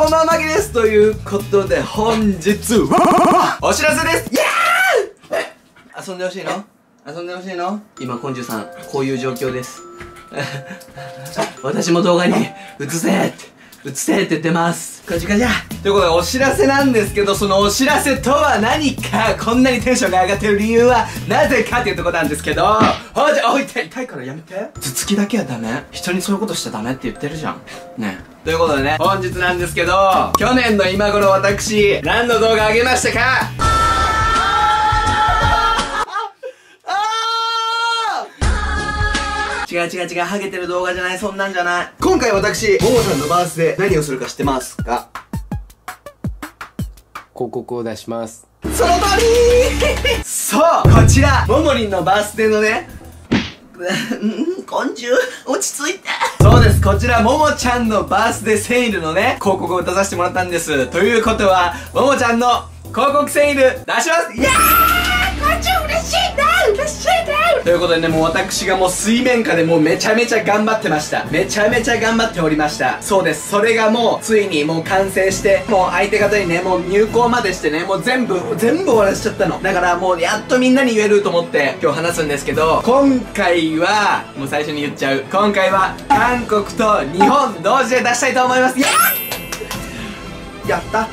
こんばんは、マギです。ということで、本日は、お知らせですイエーイ遊んでほしいの？遊んでほしいの？今、コンジュさん、こういう状況です。私も動画に映せって映せって言ってます。こじかじゃ。ということで、お知らせなんですけど、そのお知らせとは何か、こんなにテンションが上がってる理由は、なぜかっていうとこなんですけど、ほじゃ、おいて、痛いからやめて。頭突きだけはダメ人にそういうことしちゃダメって言ってるじゃん。ね。ということでね、本日なんですけど、去年の今頃私、何の動画あげましたか？違う違う違う、ハゲてる動画じゃない、そんなんじゃない。今回私、ももちゃんのバースで何をするか知ってますか？広告を出します。その通りそうこちら、ももりんのバースデーのね、うん、昆虫、落ち着いて。そうです、こちら、ももちゃんのバースデーセールのね、広告を出させてもらったんです。ということは、ももちゃんの広告セール出しますイエーイということでね、もう私がもう水面下でもうめちゃめちゃ頑張ってました。めちゃめちゃ頑張っておりました。そうです。それがもうついにもう完成して、もう相手方にね、もう入稿までしてね、もう全部、全部終わらせちゃったの。だからもうやっとみんなに言えると思って今日話すんですけど、今回は、もう最初に言っちゃう。今回は韓国と日本同時で出したいと思います。やった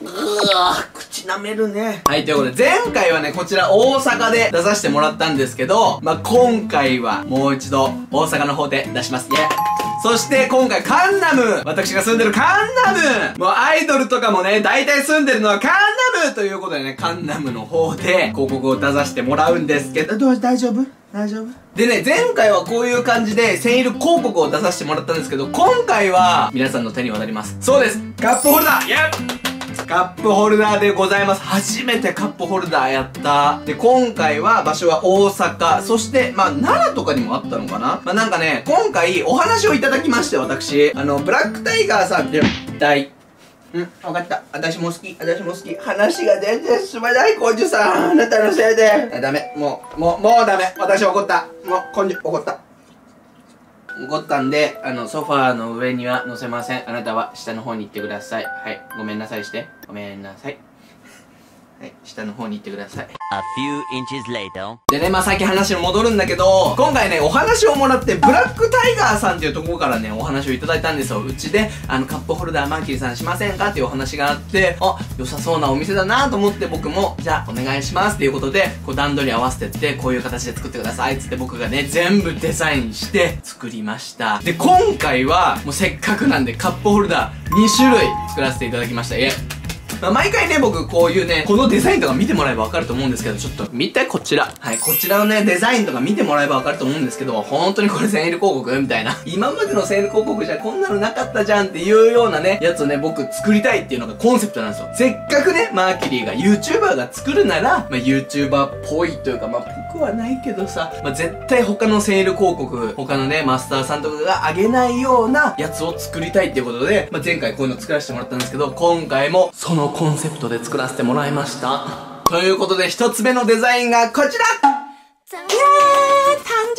うわ口舐めるね。はい、ということで、前回はね、こちら大阪で出させてもらったんですけど、まあ、今回はもう一度大阪の方で出します。イェそして今回カンナム。私が住んでるカンナム。もうアイドルとかもね、大体住んでるのはカンナム。ということでね、カンナムの方で広告を出させてもらうんですけど、どう大丈夫？大丈夫？でね、前回はこういう感じでセール広告を出させてもらったんですけど、今回は皆さんの手に渡ります。そうです。カップホルダー。イェカップホルダーでございます。初めてカップホルダーやった。で、今回は場所は大阪、そして、まあ、奈良とかにもあったのかなまあ、なんかね、今回お話をいただきまして、私。あの、ブラックタイガーさんって、大、うん、わかった。私も好き。私も好き。話が全然進まない、コンジュさん。あなたのせいで。ダメ。もう、もう、もうダメ。私怒った。もう、コンジュ、怒った。怒ったんで、あの、ソファーの上には乗せません。あなたは下の方に行ってください。はい。ごめんなさいして。ごめんなさい。はい、下の方に行ってください。A few inches later. でね、まあ、さっき話に戻るんだけど、今回ね、お話をもらって、ブラックタイガーさんっていうところからね、お話をいただいたんですよ。うちで、あの、カップホルダーマーキーさんしませんかっていうお話があって、あ、良さそうなお店だなと思って僕も、じゃあお願いしますっていうことで、こう段取り合わせてって、こういう形で作ってくださいっつって僕がね、全部デザインして作りました。で、今回は、もうせっかくなんでカップホルダー2種類作らせていただきました。まあ、毎回ね、僕こういうね、このデザインとか見てもらえばわかると思うんですけど、ちょっと見て、こちら。はい、こちらのね、デザインとか見てもらえばわかると思うんですけど、本当にこれセール広告？みたいな。今までのセール広告じゃこんなのなかったじゃんっていうようなね、やつをね、僕作りたいっていうのがコンセプトなんですよ。せっかくね、マーキュリーが YouTuber が作るなら、まあ、YouTuber っぽいというか、まあ、くはないけどさ、まあ、絶対他のセール広告、他のね、マスターさんとかがあげないようなやつを作りたいっていうことで、まあ、前回こういうの作らせてもらったんですけど、今回もそのコンセプトで作作らせてもらいました。ということで一つ目のデザインがこちら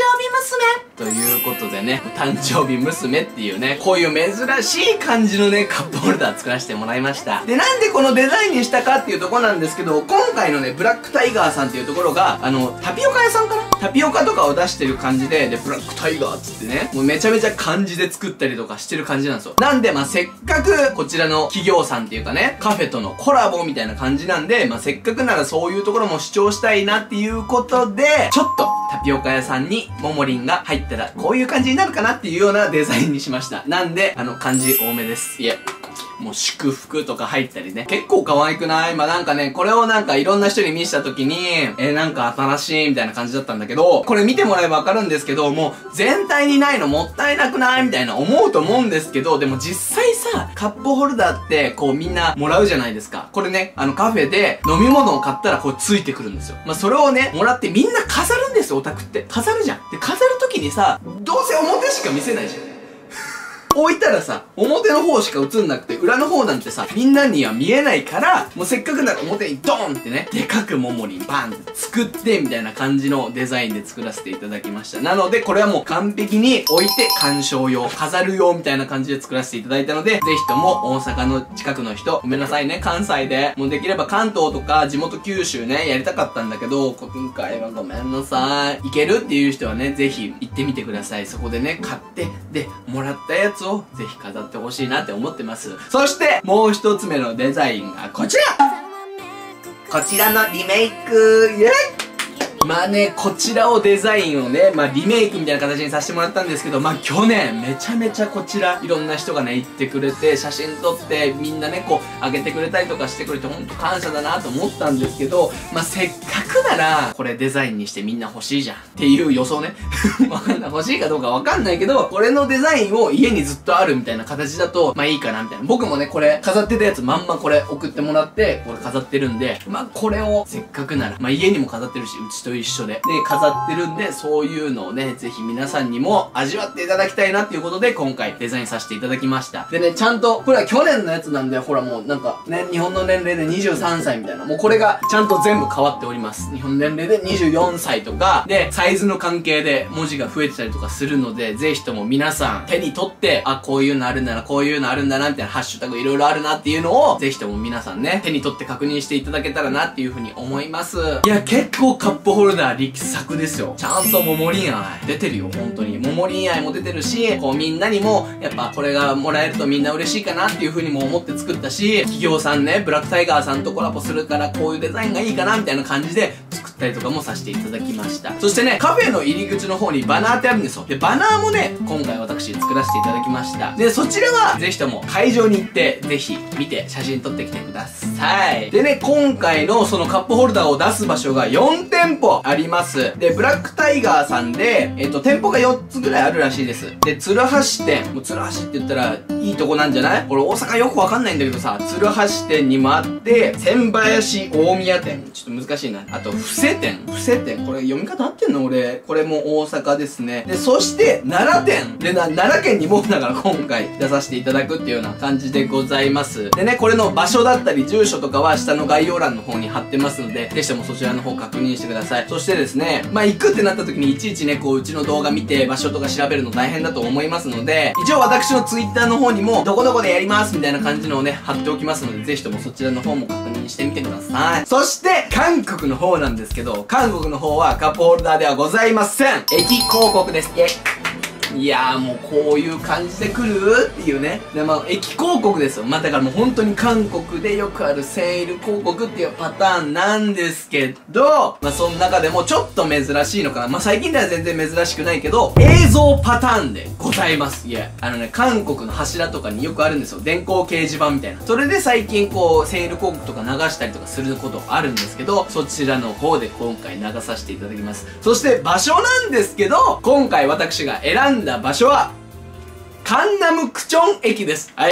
生日娘ということでね、誕生日娘っていうね、こういう珍しい感じのね、カップホルダー作らせてもらいました。で、なんでこのデザインにしたかっていうとこなんですけど、今回のね、ブラックタイガーさんっていうところが、あの、タピオカ屋さんかなタピオカとかを出してる感じで、で、ブラックタイガーっつってね、もうめちゃめちゃ漢字で作ったりとかしてる感じなんですよ。なんで、まあ、せっかく、こちらの企業さんっていうかね、カフェとのコラボみたいな感じなんで、まあ、せっかくならそういうところも主張したいなっていうことで、ちょっと、タピオカ屋さんに、ももりんが入ったら、こういう感じになるかなっていうようなデザインにしました。なんで、あの、漢字多めです。いえ。もう祝福とか入ったりね。結構可愛くない？まあなんかね、これをなんかいろんな人に見せた時に、えー、なんか新しいみたいな感じだったんだけど、これ見てもらえばわかるんですけど、もう全体にないのもったいなくない？みたいな思うと思うんですけど、でも実際さ、カップホルダーってこうみんなもらうじゃないですか。これね、あのカフェで飲み物を買ったらこうついてくるんですよ。まあそれをね、もらってみんな飾るんですよ、オタクって。飾るじゃん。で、飾る時にさ、どうせ表しか見せないじゃん。置いたらさ、表の方しか映んなくて、裏の方なんてさ、みんなには見えないから、もうせっかくなら表にドーンってね、でかくももりバンって作って、みたいな感じのデザインで作らせていただきました。なので、これはもう完璧に置いて鑑賞用、飾る用みたいな感じで作らせていただいたので、ぜひとも大阪の近くの人、ごめんなさいね、関西で。もうできれば関東とか地元九州ね、やりたかったんだけど、今回はごめんなさい。行けるっていう人はね、ぜひ行ってみてください。そこでね、買って、で、もらったやつをぜひ飾ってほしいなって思ってます。そして、もう一つ目のデザインがこちら。こちらのリメイク。イェイまあね、こちらをデザインをね、まあリメイクみたいな形にさせてもらったんですけど、まあ去年めちゃめちゃこちらいろんな人がね、行ってくれて、写真撮ってみんなね、こう上げてくれたりとかしてくれて、ほんと感謝だなと思ったんですけど、まあせっかくなら、これデザインにしてみんな欲しいじゃんっていう予想ね。わかんない。欲しいかどうかわかんないけど、これのデザインを家にずっとあるみたいな形だと、まあいいかなみたいな。僕もね、これ飾ってたやつまんまこれ送ってもらって、これ飾ってるんで、まあこれをせっかくなら、まあ家にも飾ってるし、うちとと一緒で。で、飾ってるんで、そういうのをね、ぜひ皆さんにも味わっていただきたいなっていうことで、今回デザインさせていただきました。でね、ちゃんと、これは去年のやつなんで、ほらもうなんか、ね、日本の年齢で23歳みたいな、もうこれがちゃんと全部変わっております。日本年齢で24歳とか、で、サイズの関係で文字が増えてたりとかするので、ぜひとも皆さん手に取って、あ、こういうのあるんだな、こういうのあるんだな、みたいなハッシュタグいろいろあるなっていうのを、ぜひとも皆さんね、手に取って確認していただけたらなっていうふうに思います。いや、結構カップホルダー力作ですよ。ちゃんんと桃林愛出てるよ、本当に。桃林愛も出てるし、こうみんなにも、やっぱこれがもらえるとみんな嬉しいかなっていう風にも思って作ったし、企業さんね、ブラックタイガーさんとコラボするからこういうデザインがいいかなみたいな感じで作ったりとかもさせていただきました。そしてね、カフェの入り口の方にバナーってあるんですよ。で、バナーもね、今回私作らせていただきました。で、そちらはぜひとも会場に行って、ぜひ見て写真撮ってきてください。でね、今回のそのカップホルダーを出す場所が4店舗あります。で、ブラックタイガーさんで、えっと、店舗が4つぐらいあるらしいです。で、鶴橋店。もう鶴橋って言ったらいいとこなんじゃない？俺大阪よくわかんないんだけどさ、鶴橋店にもあって、千林大宮店。ちょっと難しいな。あと、布施店。布施店。これ読み方合ってんの？俺。これも大阪ですね。で、そして、奈良店。で、な、奈良県にもだから今回出させていただくっていうような感じでございます。でね、これの場所だったり住所とかは下の概要欄の方に貼ってますので、ぜひともそちらの方確認してください。そしてですね、まあ、行くってなった時にいちいちね、こう、うちの動画見て場所とか調べるの大変だと思いますので、一応私の Twitter の方にも、どこどこでやりますみたいな感じのをね、貼っておきますので、ぜひともそちらの方も確認してみてください。そして、韓国の方なんですけど、韓国の方はカップホルダーではございません。駅広告です。イェイいやーもうこういう感じで来る？っていうね。で、まあ、駅広告ですよ。まあ、だからもう本当に韓国でよくあるセール広告っていうパターンなんですけど、まあ、その中でもちょっと珍しいのかな。まあ、最近では全然珍しくないけど、映像パターンでございます。いや、あのね、韓国の柱とかによくあるんですよ。電光掲示板みたいな。それで最近こう、セール広告とか流したりとかすることあるんですけど、そちらの方で今回流させていただきます。そして場所なんですけど、今回私が選んんだ場所は、カンナムクチョン駅です。はい。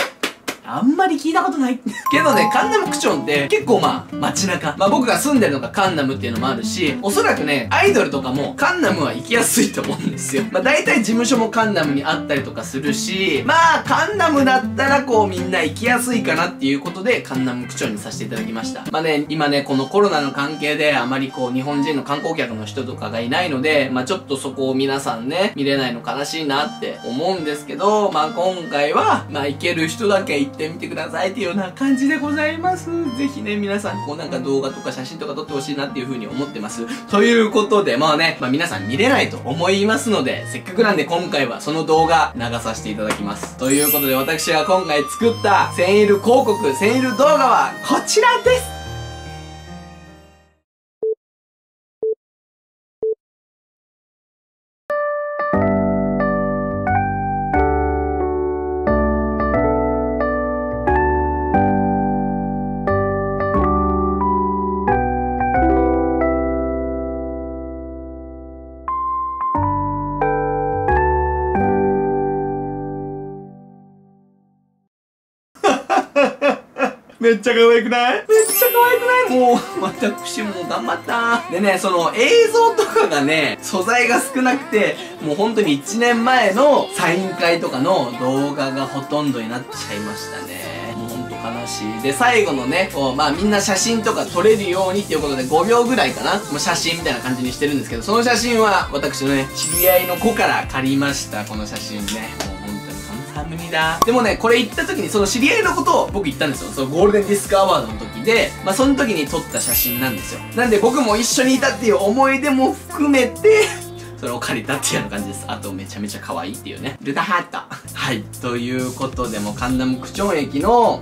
あんまり聞いたことない。けどね、カンナムクチョンって結構まあ街中。まあ僕が住んでるのがカンナムっていうのもあるし、おそらくね、アイドルとかもカンナムは行きやすいと思うんですよ。まあ大体事務所もカンナムにあったりとかするし、まあカンナムだったらこうみんな行きやすいかなっていうことでカンナムクチョンにさせていただきました。まあね、今ね、このコロナの関係であまりこう日本人の観光客の人とかがいないので、まあちょっとそこを皆さんね、見れないの悲しいなって思うんですけど、まあ今回は、まあ行ける人だけ行ってみてくださいっていうような感じでございます。ぜひね、皆さん、こうなんか動画とか写真とか撮ってほしいなっていう風に思ってます。ということで、まあね、まあ皆さん見れないと思いますので、せっかくなんで今回はその動画流させていただきます。ということで私が今回作ったセンイル広告、センイル動画はこちらですめっちゃ可愛くない？めっちゃ可愛くない？もう、私も頑張ったでね、その映像とかがね、素材が少なくて、もう本当に1年前のサイン会とかの動画がほとんどになっちゃいましたね。もうほんと悲しい。で、最後のね、こう、まあみんな写真とか撮れるようにっていうことで5秒ぐらいかなもう写真みたいな感じにしてるんですけど、その写真は私のね、知り合いの子から借りました、この写真ね。もう本当にカムサハムニだ。でもね、これ行った時にその知り合いのことを僕言ったんですよ。そのゴールデンディスクアワードの時で、まあその時に撮った写真なんですよ。なんで僕も一緒にいたっていう思い出も含めて、それを借りたっていうような感じです。あとめちゃめちゃ可愛いっていうね。ルタハット。はい。ということでもうカンナム区長駅の、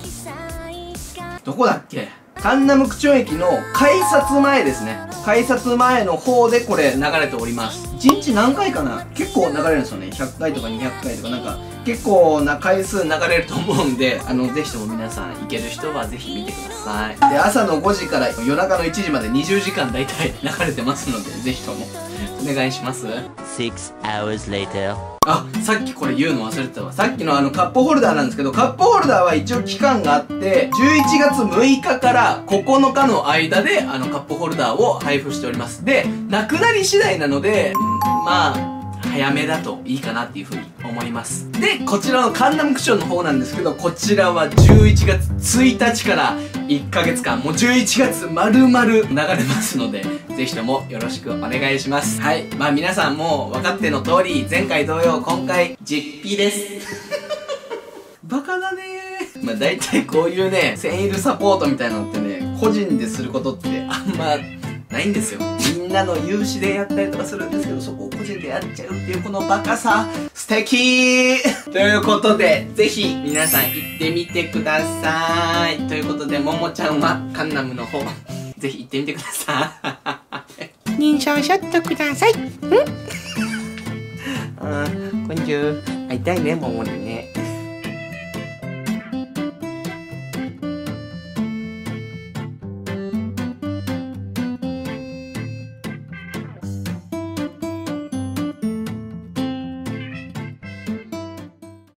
どこだっけ？カンナム区長駅の改札前ですね。改札前の方でこれ流れております。1日何回かな？結構流れるんですよね。100回とか200回とかなんか結構な回数流れると思うんで、あの、ぜひとも皆さん行ける人はぜひ見てください。で、朝の5時から夜中の1時まで20時間大体流れてますので、ぜひともお願いします。6 hours later あ、さっきこれ言うの忘れてたわ。さっきのあのカップホルダーなんですけど、カップホルダーは一応期間があって、11月6日から9日の間であのカップホルダーを配布しております。で、なくなり次第なので、まあ、早めだといいかなっていうふうに思います。で、こちらのカンナムクッションの方なんですけど、こちらは11月1日から1ヶ月間、もう11月丸々流れますので、ぜひともよろしくお願いします。はい。まあ皆さんもう分かっての通り、前回同様、今回、実費です。バカだねー。まあ大体こういうね、セールサポートみたいなのってね、個人ですることってあんまないんですよ。みんなの有志でやったりとかするんですけど、そこを個人でやっちゃうっていうこのバカさ、素敵 ということで、ぜひ皆さん行ってみてください。ということで、ももちゃんはカンナムの方、ぜひ行ってみてください。認証ショットください。ん？あー、こんにちは。会いたいね、ももにね。